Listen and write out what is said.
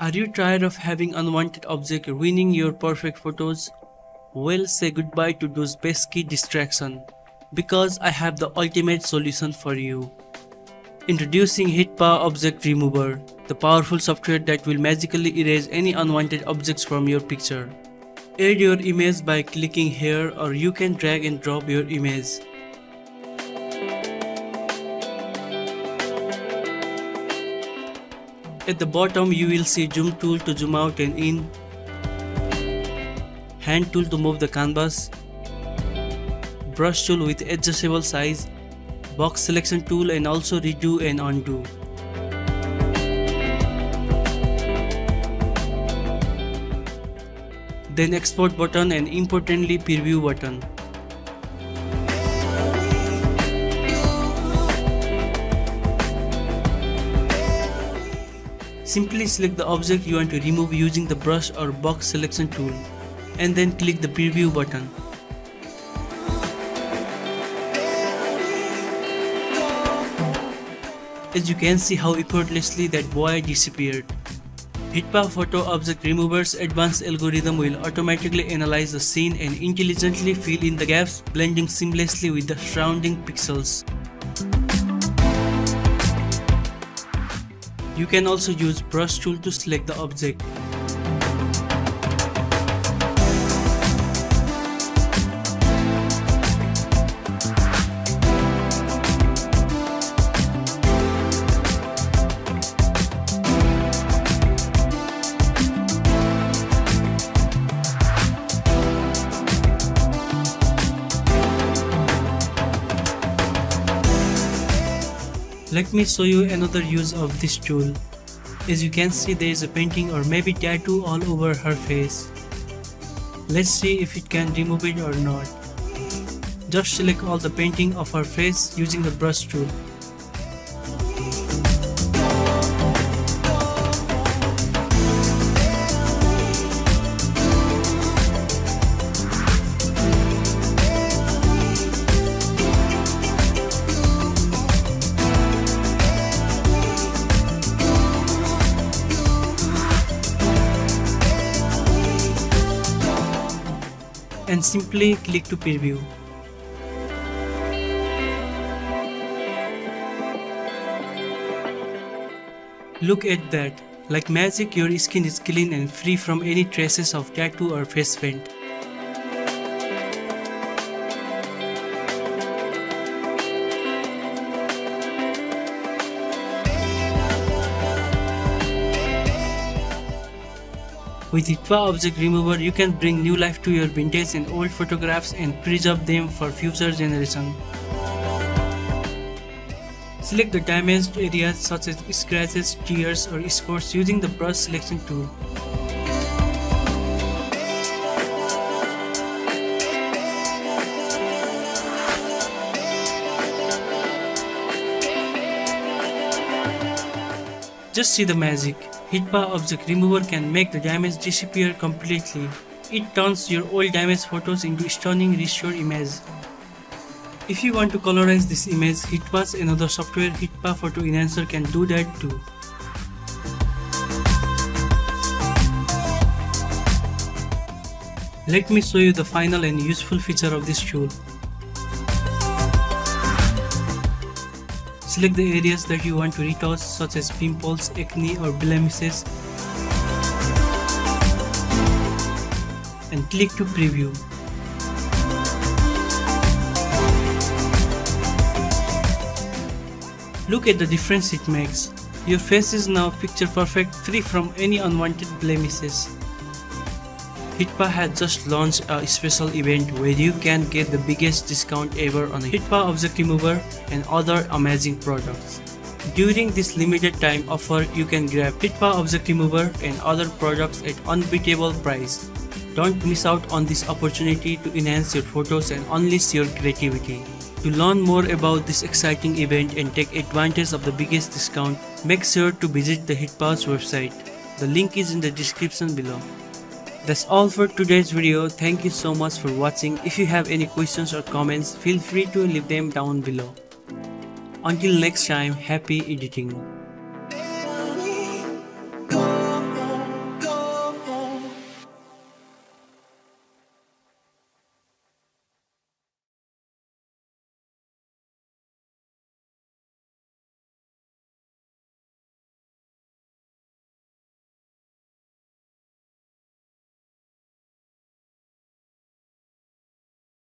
Are you tired of having unwanted objects ruining your perfect photos? Well, say goodbye to those pesky distractions because I have the ultimate solution for you. Introducing HitPaw Object Remover, the powerful software that will magically erase any unwanted objects from your picture. Add your image by clicking here or you can drag and drop your image. At the bottom you will see zoom tool to zoom out and in, hand tool to move the canvas, brush tool with adjustable size, box selection tool and also redo and undo. Then export button and importantly preview button. Simply select the object you want to remove using the brush or box selection tool and then click the preview button. As you can see how effortlessly that boy disappeared. HitPaw Photo Object Remover's advanced algorithm will automatically analyze the scene and intelligently fill in the gaps, blending seamlessly with the surrounding pixels. You can also use brush tool to select the object. Let me show you another use of this tool. As you can see there is a painting or maybe tattoo all over her face. Let's see if it can remove it or not. Just select all the painting of her face using the brush tool. And simply click to preview. Look at that, like magic your skin is clean and free from any traces of tattoo or face paint. With HitPaw Object Remover, you can bring new life to your vintage and old photographs and preserve them for future generations. Select the damaged areas such as scratches, tears or spots using the brush selection tool. Just see the magic. HitPaw Object Remover can make the damage disappear completely. It turns your old damaged photos into stunning restored image. If you want to colorize this image, HitPaw's another software HitPaw Photo Enhancer can do that too. Let me show you the final and useful feature of this tool. Select the areas that you want to retouch such as pimples, acne or blemishes and click to preview. Look at the difference it makes. Your face is now picture perfect free from any unwanted blemishes. HitPaw has just launched a special event where you can get the biggest discount ever on a HitPaw Object Remover and other amazing products. During this limited time offer, you can grab HitPaw Object Remover and other products at unbeatable price. Don't miss out on this opportunity to enhance your photos and unleash your creativity. To learn more about this exciting event and take advantage of the biggest discount, make sure to visit the HitPaw's website. The link is in the description below. That's all for today's video. Thank you so much for watching. If you have any questions or comments, feel free to leave them down below. Until next time, happy editing.